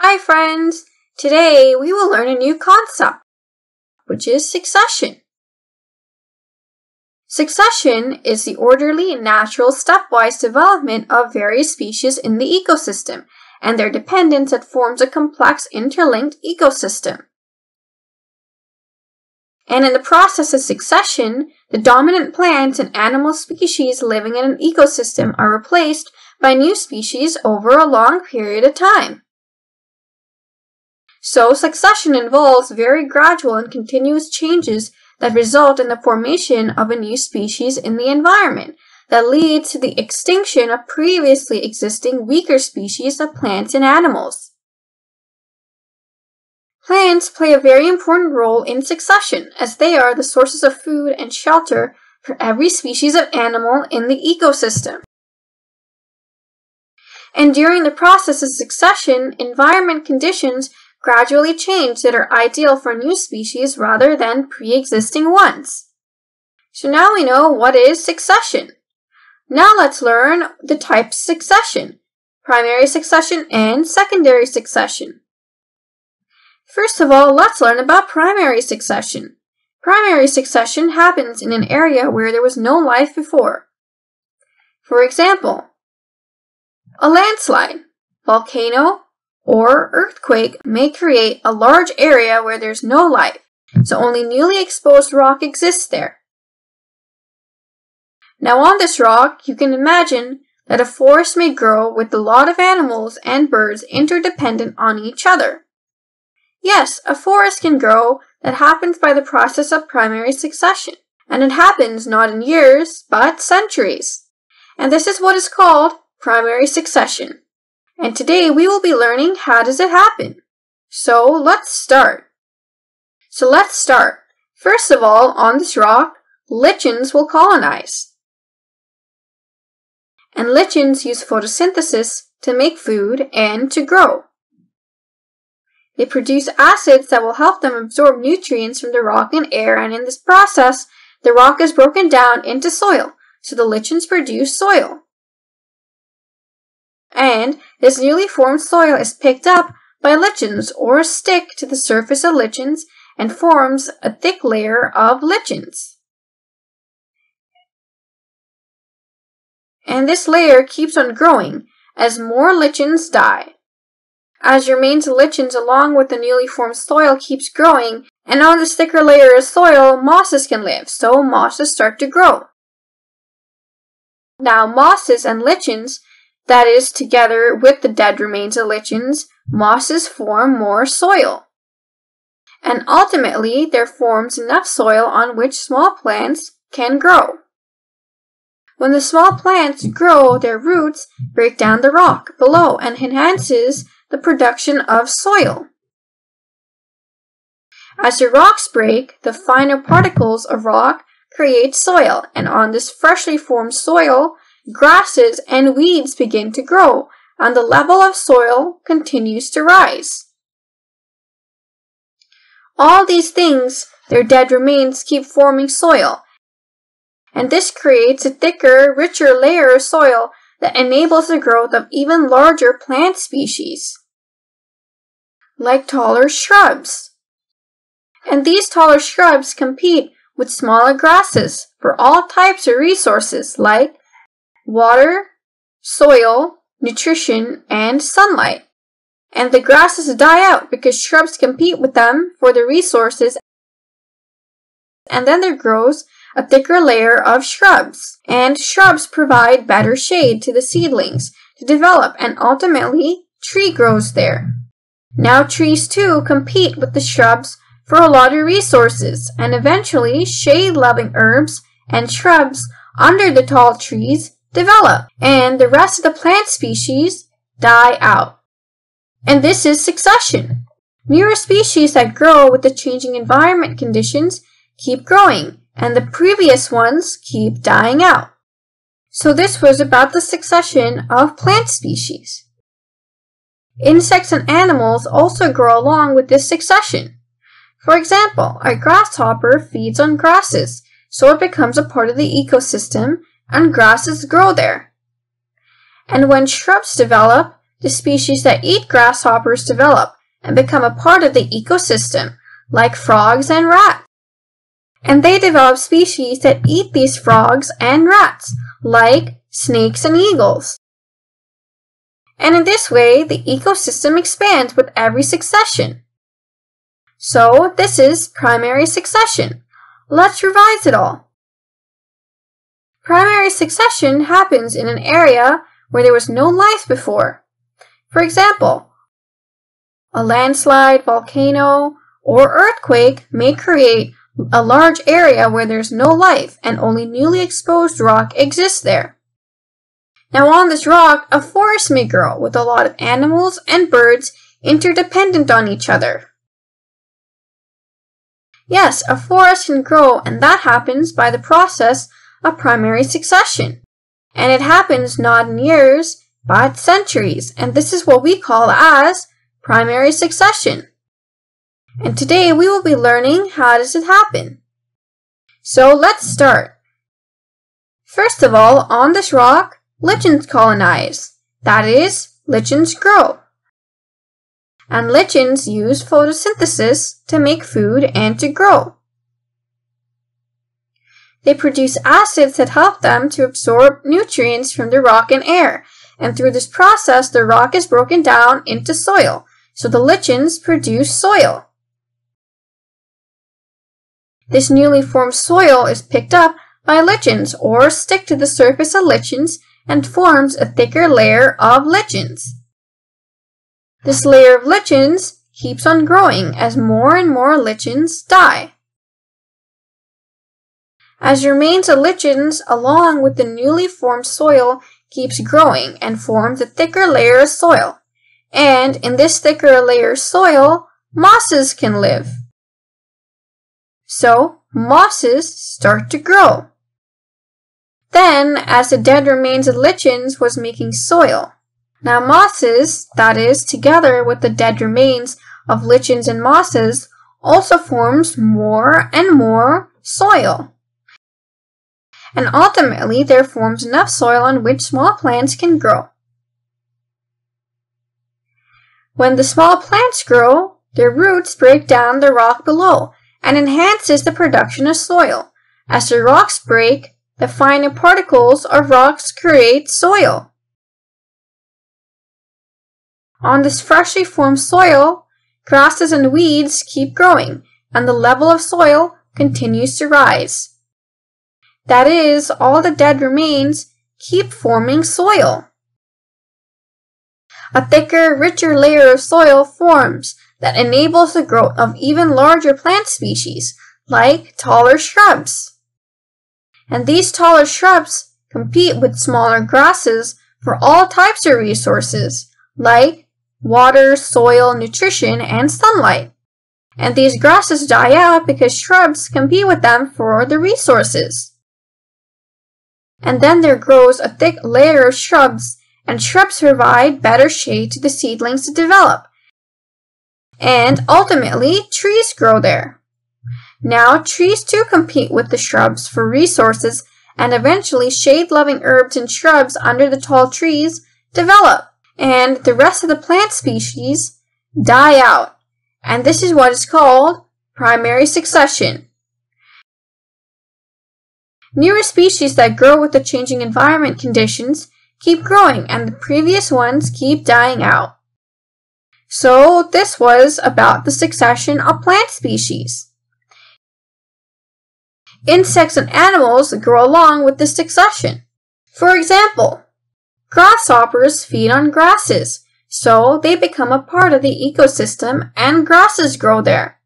Hi friends! Today we will learn a new concept, which is succession. Succession is the orderly, natural, stepwise development of various species in the ecosystem and their dependence that forms a complex interlinked ecosystem. And in the process of succession, the dominant plants and animal species living in an ecosystem are replaced by new species over a long period of time. So succession involves very gradual and continuous changes that result in the formation of a new species in the environment that leads to the extinction of previously existing weaker species of plants and animals. Plants play a very important role in succession as they are the sources of food and shelter for every species of animal in the ecosystem. And during the process of succession, environment conditions gradually change that are ideal for new species rather than pre-existing ones. So now we know what is succession. Now let's learn the types succession, primary succession and secondary succession. First of all, let's learn about primary succession. Primary succession happens in an area where there was no life before. For example, a landslide, volcano, or earthquake may create a large area where there's no life, so only newly exposed rock exists there. Now on this rock, you can imagine that a forest may grow with a lot of animals and birds interdependent on each other. Yes, a forest can grow that happens by the process of primary succession, and it happens not in years, but centuries. And this is what is called primary succession and today we will be learning how does it happen. So let's start. So let's start. First of all, on this rock, lichens will colonize. And lichens use photosynthesis to make food and to grow. They produce acids that will help them absorb nutrients from the rock and air, and in this process, the rock is broken down into soil, so the lichens produce soil and this newly formed soil is picked up by lichens or stick to the surface of lichens and forms a thick layer of lichens. And this layer keeps on growing as more lichens die. As your remains of lichens along with the newly formed soil keeps growing, and on this thicker layer of soil, mosses can live, so mosses start to grow. Now, mosses and lichens that is, together with the dead remains of lichens, mosses form more soil. And ultimately, there forms enough soil on which small plants can grow. When the small plants grow, their roots break down the rock below and enhances the production of soil. As the rocks break, the finer particles of rock create soil, and on this freshly formed soil, grasses and weeds begin to grow, and the level of soil continues to rise. All these things, their dead remains, keep forming soil, and this creates a thicker, richer layer of soil that enables the growth of even larger plant species, like taller shrubs. And these taller shrubs compete with smaller grasses for all types of resources like water, soil, nutrition, and sunlight. And the grasses die out because shrubs compete with them for the resources and then there grows a thicker layer of shrubs. And shrubs provide better shade to the seedlings to develop and ultimately tree grows there. Now trees too compete with the shrubs for a lot of resources and eventually shade-loving herbs and shrubs under the tall trees develop, and the rest of the plant species die out. And this is succession. Newer species that grow with the changing environment conditions keep growing, and the previous ones keep dying out. So this was about the succession of plant species. Insects and animals also grow along with this succession. For example, a grasshopper feeds on grasses, so it becomes a part of the ecosystem and grasses grow there. And when shrubs develop, the species that eat grasshoppers develop and become a part of the ecosystem, like frogs and rats. And they develop species that eat these frogs and rats, like snakes and eagles. And in this way, the ecosystem expands with every succession. So, this is primary succession. Let's revise it all. Primary succession happens in an area where there was no life before. For example, a landslide, volcano, or earthquake may create a large area where there's no life and only newly exposed rock exists there. Now on this rock, a forest may grow with a lot of animals and birds interdependent on each other. Yes, a forest can grow and that happens by the process of primary succession. And it happens not in years, but centuries, and this is what we call as primary succession. And today we will be learning how does it happen. So let's start. First of all, on this rock, lichens colonize. That is, lichens grow. And lichens use photosynthesis to make food and to grow. They produce acids that help them to absorb nutrients from the rock and air, and through this process the rock is broken down into soil, so the lichens produce soil. This newly formed soil is picked up by lichens or stick to the surface of lichens and forms a thicker layer of lichens. This layer of lichens keeps on growing as more and more lichens die. As remains of lichens along with the newly formed soil keeps growing and forms a thicker layer of soil. And in this thicker layer of soil, mosses can live. So, mosses start to grow. Then, as the dead remains of lichens was making soil. Now mosses, that is, together with the dead remains of lichens and mosses, also forms more and more soil. And ultimately there forms enough soil on which small plants can grow. When the small plants grow, their roots break down the rock below and enhances the production of soil. As the rocks break, the finer particles of rocks create soil. On this freshly formed soil, grasses and weeds keep growing, and the level of soil continues to rise. That is, all the dead remains keep forming soil. A thicker, richer layer of soil forms that enables the growth of even larger plant species, like taller shrubs. And these taller shrubs compete with smaller grasses for all types of resources, like water, soil, nutrition, and sunlight. And these grasses die out because shrubs compete with them for the resources. And then there grows a thick layer of shrubs, and shrubs provide better shade to the seedlings to develop, and ultimately, trees grow there. Now, trees too compete with the shrubs for resources, and eventually, shade loving herbs and shrubs under the tall trees develop, and the rest of the plant species die out. And this is what is called primary succession. Newer species that grow with the changing environment conditions keep growing, and the previous ones keep dying out. So this was about the succession of plant species. Insects and animals grow along with this succession. For example, grasshoppers feed on grasses, so they become a part of the ecosystem and grasses grow there.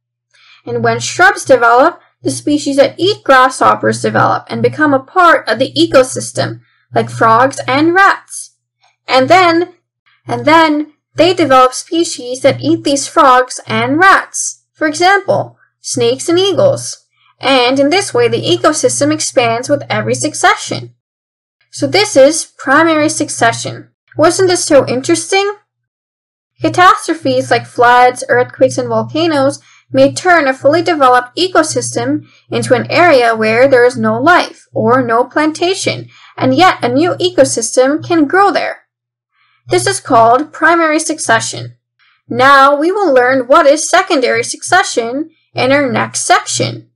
And when shrubs develop, the species that eat grasshoppers develop and become a part of the ecosystem, like frogs and rats. And then, and then they develop species that eat these frogs and rats. For example, snakes and eagles. And in this way, the ecosystem expands with every succession. So this is primary succession. Wasn't this so interesting? Catastrophes like floods, earthquakes, and volcanoes may turn a fully developed ecosystem into an area where there is no life or no plantation, and yet a new ecosystem can grow there. This is called primary succession. Now we will learn what is secondary succession in our next section.